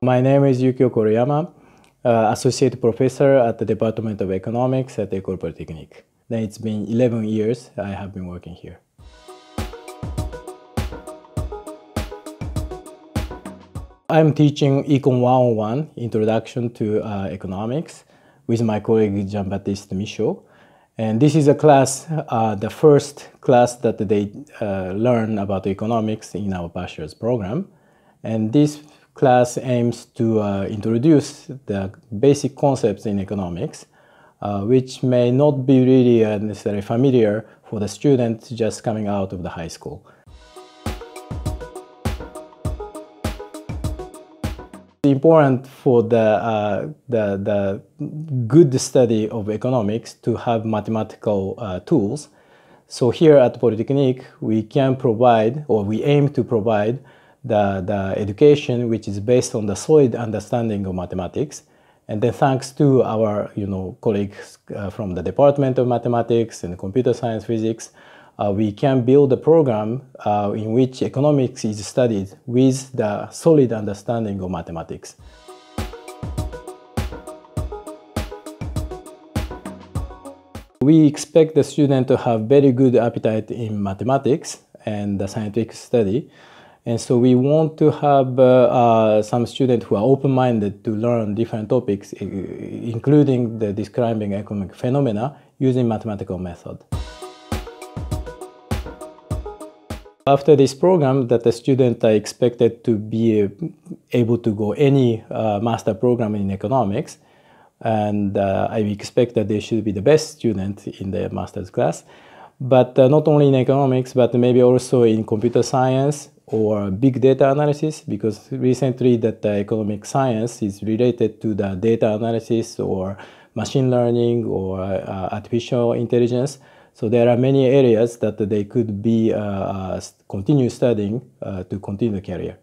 My name is Yukio Koriyama, uh, Associate Professor at the Department of Economics at Ecole Polytechnique. Then it's been 11 years I have been working here. I'm teaching Econ 101, Introduction to uh, Economics, with my colleague Jean-Baptiste Michaud. And this is a class, uh, the first class that they uh, learn about economics in our bachelor's program. And this class aims to uh, introduce the basic concepts in economics, uh, which may not be really uh, necessarily familiar for the student just coming out of the high school. important for the, uh, the, the good study of economics to have mathematical uh, tools. So here at Polytechnique, we can provide, or we aim to provide, the, the education which is based on the solid understanding of mathematics. And then thanks to our you know, colleagues uh, from the Department of Mathematics and Computer Science Physics, uh, we can build a program uh, in which economics is studied with the solid understanding of mathematics. We expect the student to have very good appetite in mathematics and the scientific study. And so we want to have uh, uh, some students who are open-minded to learn different topics, including the describing economic phenomena using mathematical method. After this program, that the students are expected to be able to go any uh, master program in economics, and uh, I expect that they should be the best student in the master's class. But uh, not only in economics, but maybe also in computer science or big data analysis, because recently that the economic science is related to the data analysis or machine learning or uh, artificial intelligence. So there are many areas that they could be uh, uh continue studying uh, to continue the career.